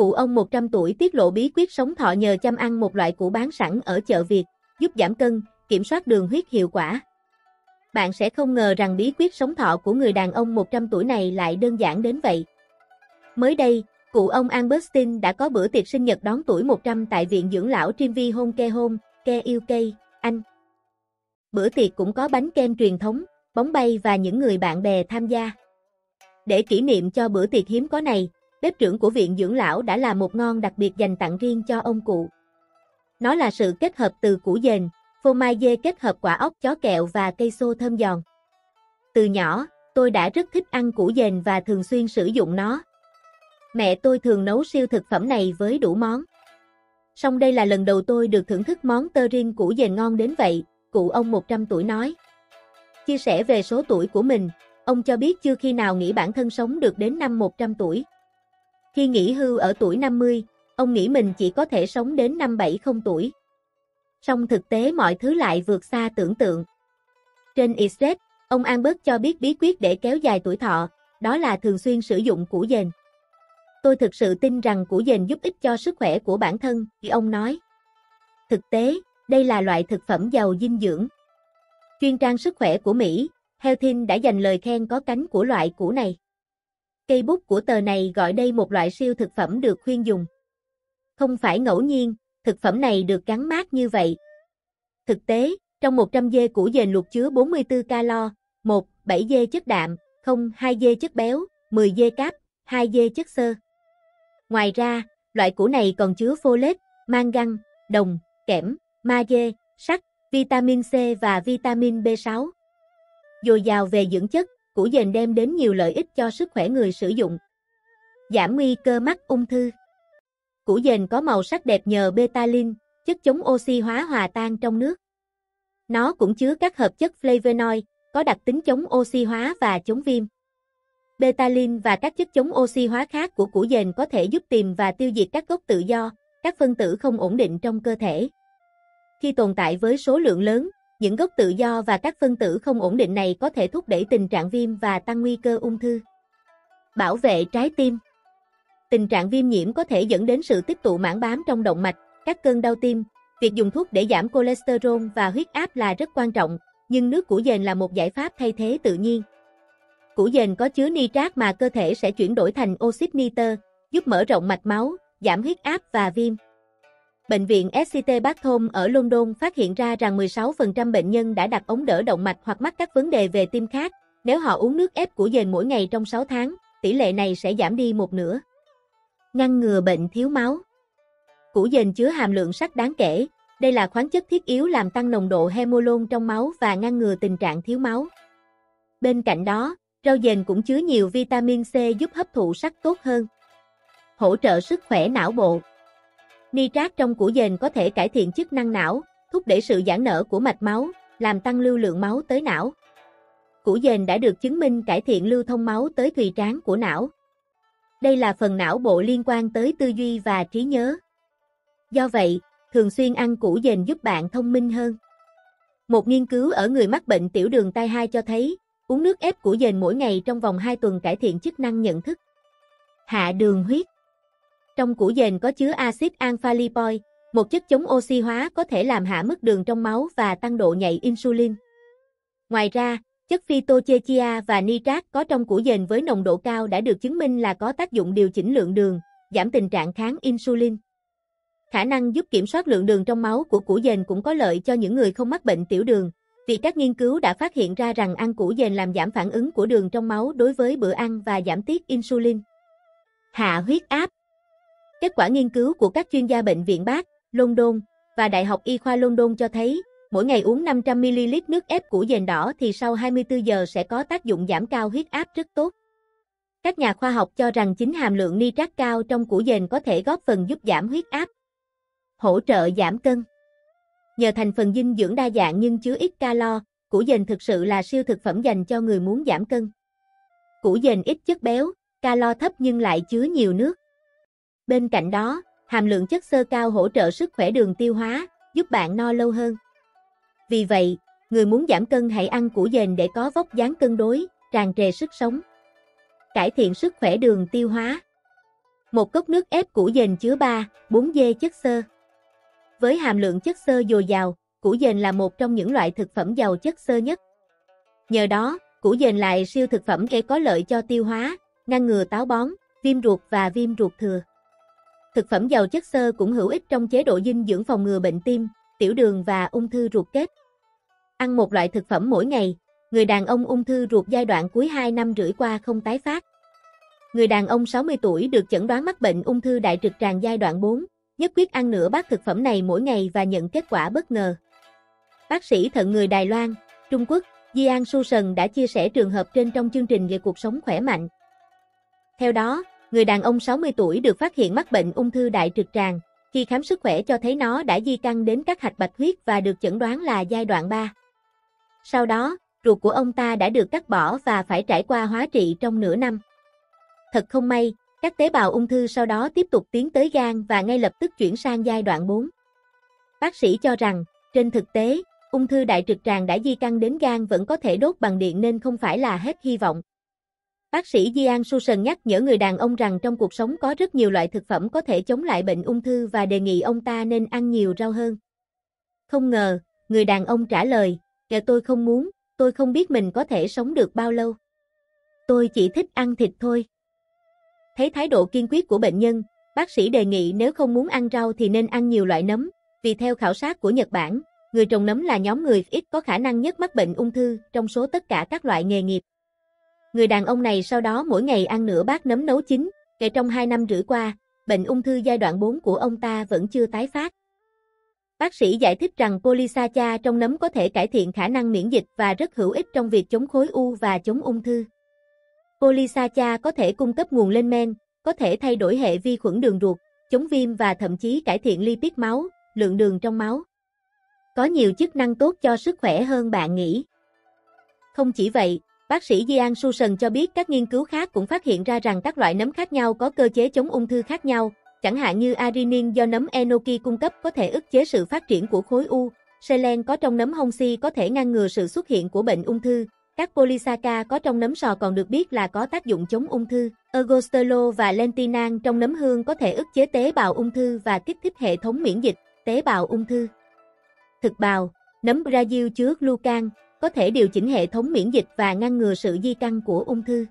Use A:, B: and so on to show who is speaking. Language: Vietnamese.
A: Cụ ông 100 tuổi tiết lộ bí quyết sống thọ nhờ chăm ăn một loại củ bán sẵn ở chợ Việt, giúp giảm cân, kiểm soát đường huyết hiệu quả. Bạn sẽ không ngờ rằng bí quyết sống thọ của người đàn ông 100 tuổi này lại đơn giản đến vậy. Mới đây, cụ ông Albertine đã có bữa tiệc sinh nhật đón tuổi 100 tại Viện Dưỡng Lão Trinvi Home Care Home, Care UK, Anh. Bữa tiệc cũng có bánh kem truyền thống, bóng bay và những người bạn bè tham gia. Để kỷ niệm cho bữa tiệc hiếm có này, bếp trưởng của viện dưỡng lão đã làm một ngon đặc biệt dành tặng riêng cho ông cụ. Nó là sự kết hợp từ củ dền, phô mai dê kết hợp quả ốc chó kẹo và cây xô thơm giòn. Từ nhỏ, tôi đã rất thích ăn củ dền và thường xuyên sử dụng nó. Mẹ tôi thường nấu siêu thực phẩm này với đủ món. Song đây là lần đầu tôi được thưởng thức món tơ riêng củ dền ngon đến vậy, cụ ông 100 tuổi nói. Chia sẻ về số tuổi của mình, ông cho biết chưa khi nào nghĩ bản thân sống được đến năm 100 tuổi. Khi nghỉ hưu ở tuổi 50, ông nghĩ mình chỉ có thể sống đến năm 70 tuổi. Song thực tế mọi thứ lại vượt xa tưởng tượng. Trên Israel, ông Albert cho biết bí quyết để kéo dài tuổi thọ, đó là thường xuyên sử dụng củ dền. Tôi thực sự tin rằng củ dền giúp ích cho sức khỏe của bản thân, thì ông nói. Thực tế, đây là loại thực phẩm giàu dinh dưỡng. Chuyên trang sức khỏe của Mỹ, Healthin đã dành lời khen có cánh của loại củ này. Cây bút của tờ này gọi đây một loại siêu thực phẩm được khuyên dùng. Không phải ngẫu nhiên, thực phẩm này được gắn mát như vậy. Thực tế, trong 100 dê củ dền luộc chứa 44 calo, 1, 7 dê chất đạm, 0, 2 dê chất béo, 10 dê cáp, 2 dê chất xơ. Ngoài ra, loại củ này còn chứa folate, mangan, đồng, kẽm, magie, sắt, vitamin C và vitamin B6. Dồi dào về dưỡng chất, củ dền đem đến nhiều lợi ích cho sức khỏe người sử dụng. Giảm nguy cơ mắc ung thư. Củ dền có màu sắc đẹp nhờ betalin, chất chống oxy hóa hòa tan trong nước. Nó cũng chứa các hợp chất flavonoid, có đặc tính chống oxy hóa và chống viêm. Betalin và các chất chống oxy hóa khác của củ dền có thể giúp tìm và tiêu diệt các gốc tự do, các phân tử không ổn định trong cơ thể. Khi tồn tại với số lượng lớn, những gốc tự do và các phân tử không ổn định này có thể thúc đẩy tình trạng viêm và tăng nguy cơ ung thư. Bảo vệ trái tim Tình trạng viêm nhiễm có thể dẫn đến sự tích tụ mảng bám trong động mạch, các cơn đau tim. Việc dùng thuốc để giảm cholesterol và huyết áp là rất quan trọng, nhưng nước củ dền là một giải pháp thay thế tự nhiên. Củ dền có chứa nitrat mà cơ thể sẽ chuyển đổi thành oxit nitơ, giúp mở rộng mạch máu, giảm huyết áp và viêm. Bệnh viện SCT Bathom ở London phát hiện ra rằng 16% bệnh nhân đã đặt ống đỡ động mạch hoặc mắc các vấn đề về tim khác. Nếu họ uống nước ép của dền mỗi ngày trong 6 tháng, tỷ lệ này sẽ giảm đi một nửa. Ngăn ngừa bệnh thiếu máu Củ dền chứa hàm lượng sắt đáng kể, đây là khoáng chất thiết yếu làm tăng nồng độ hemolon trong máu và ngăn ngừa tình trạng thiếu máu. Bên cạnh đó, rau dền cũng chứa nhiều vitamin C giúp hấp thụ sắt tốt hơn. Hỗ trợ sức khỏe não bộ Nitrat trong củ dền có thể cải thiện chức năng não, thúc đẩy sự giãn nở của mạch máu, làm tăng lưu lượng máu tới não. Củ dền đã được chứng minh cải thiện lưu thông máu tới thùy trán của não. Đây là phần não bộ liên quan tới tư duy và trí nhớ. Do vậy, thường xuyên ăn củ dền giúp bạn thông minh hơn. Một nghiên cứu ở người mắc bệnh tiểu đường tai 2 cho thấy, uống nước ép củ dền mỗi ngày trong vòng 2 tuần cải thiện chức năng nhận thức. Hạ đường huyết trong củ dền có chứa axit alpha-lipoic, một chất chống oxy hóa có thể làm hạ mức đường trong máu và tăng độ nhạy insulin. Ngoài ra, chất phytochechia và nitrat có trong củ dền với nồng độ cao đã được chứng minh là có tác dụng điều chỉnh lượng đường, giảm tình trạng kháng insulin. Khả năng giúp kiểm soát lượng đường trong máu của củ dền cũng có lợi cho những người không mắc bệnh tiểu đường, vì các nghiên cứu đã phát hiện ra rằng ăn củ dền làm giảm phản ứng của đường trong máu đối với bữa ăn và giảm tiết insulin. Hạ huyết áp Kết quả nghiên cứu của các chuyên gia bệnh viện Bác, London và Đại học Y khoa London cho thấy, mỗi ngày uống 500ml nước ép củ dền đỏ thì sau 24 giờ sẽ có tác dụng giảm cao huyết áp rất tốt. Các nhà khoa học cho rằng chính hàm lượng nitrat cao trong củ dền có thể góp phần giúp giảm huyết áp, hỗ trợ giảm cân. Nhờ thành phần dinh dưỡng đa dạng nhưng chứa ít calo, củ dền thực sự là siêu thực phẩm dành cho người muốn giảm cân. Củ dền ít chất béo, calo thấp nhưng lại chứa nhiều nước. Bên cạnh đó, hàm lượng chất xơ cao hỗ trợ sức khỏe đường tiêu hóa, giúp bạn no lâu hơn. Vì vậy, người muốn giảm cân hãy ăn củ dền để có vóc dáng cân đối, tràn trề sức sống. Cải thiện sức khỏe đường tiêu hóa. Một cốc nước ép củ dền chứa 3, 4 dê chất xơ. Với hàm lượng chất xơ dồi dào, củ dền là một trong những loại thực phẩm giàu chất xơ nhất. Nhờ đó, củ dền lại siêu thực phẩm gây có lợi cho tiêu hóa, ngăn ngừa táo bón, viêm ruột và viêm ruột thừa. Thực phẩm giàu chất xơ cũng hữu ích trong chế độ dinh dưỡng phòng ngừa bệnh tim, tiểu đường và ung thư ruột kết. Ăn một loại thực phẩm mỗi ngày, người đàn ông ung thư ruột giai đoạn cuối 2 năm rưỡi qua không tái phát. Người đàn ông 60 tuổi được chẩn đoán mắc bệnh ung thư đại trực tràng giai đoạn 4, nhất quyết ăn nửa bát thực phẩm này mỗi ngày và nhận kết quả bất ngờ. Bác sĩ thận người Đài Loan, Trung Quốc, Di An Su Sần đã chia sẻ trường hợp trên trong chương trình về cuộc sống khỏe mạnh. Theo đó, người đàn ông 60 tuổi được phát hiện mắc bệnh ung thư đại trực tràng, khi khám sức khỏe cho thấy nó đã di căn đến các hạch bạch huyết và được chẩn đoán là giai đoạn 3. Sau đó, ruột của ông ta đã được cắt bỏ và phải trải qua hóa trị trong nửa năm. Thật không may, các tế bào ung thư sau đó tiếp tục tiến tới gan và ngay lập tức chuyển sang giai đoạn 4. Bác sĩ cho rằng, trên thực tế, ung thư đại trực tràng đã di căn đến gan vẫn có thể đốt bằng điện nên không phải là hết hy vọng. Bác sĩ Jian Susan nhắc nhở người đàn ông rằng trong cuộc sống có rất nhiều loại thực phẩm có thể chống lại bệnh ung thư và đề nghị ông ta nên ăn nhiều rau hơn. Không ngờ, người đàn ông trả lời, kìa tôi không muốn, tôi không biết mình có thể sống được bao lâu. Tôi chỉ thích ăn thịt thôi. Thấy thái độ kiên quyết của bệnh nhân, bác sĩ đề nghị nếu không muốn ăn rau thì nên ăn nhiều loại nấm, vì theo khảo sát của Nhật Bản, người trồng nấm là nhóm người ít có khả năng nhất mắc bệnh ung thư trong số tất cả các loại nghề nghiệp. Người đàn ông này sau đó mỗi ngày ăn nửa bát nấm nấu chín, kể trong 2 năm rưỡi qua, bệnh ung thư giai đoạn 4 của ông ta vẫn chưa tái phát. Bác sĩ giải thích rằng polysacha trong nấm có thể cải thiện khả năng miễn dịch và rất hữu ích trong việc chống khối u và chống ung thư. Polysacha có thể cung cấp nguồn lên men, có thể thay đổi hệ vi khuẩn đường ruột, chống viêm và thậm chí cải thiện lipid máu, lượng đường trong máu. Có nhiều chức năng tốt cho sức khỏe hơn bạn nghĩ. Không chỉ vậy, bác sĩ Jian Susan cho biết các nghiên cứu khác cũng phát hiện ra rằng các loại nấm khác nhau có cơ chế chống ung thư khác nhau, chẳng hạn như arinin do nấm enoki cung cấp có thể ức chế sự phát triển của khối u, selen có trong nấm hông si có thể ngăn ngừa sự xuất hiện của bệnh ung thư, các polysaca có trong nấm sò còn được biết là có tác dụng chống ung thư. Ergostolo và lentinan trong nấm hương có thể ức chế tế bào ung thư và kích thích hệ thống miễn dịch, tế bào ung thư. Thực bào, nấm Brazil chứa glucan, có thể điều chỉnh hệ thống miễn dịch và ngăn ngừa sự di căn của ung thư.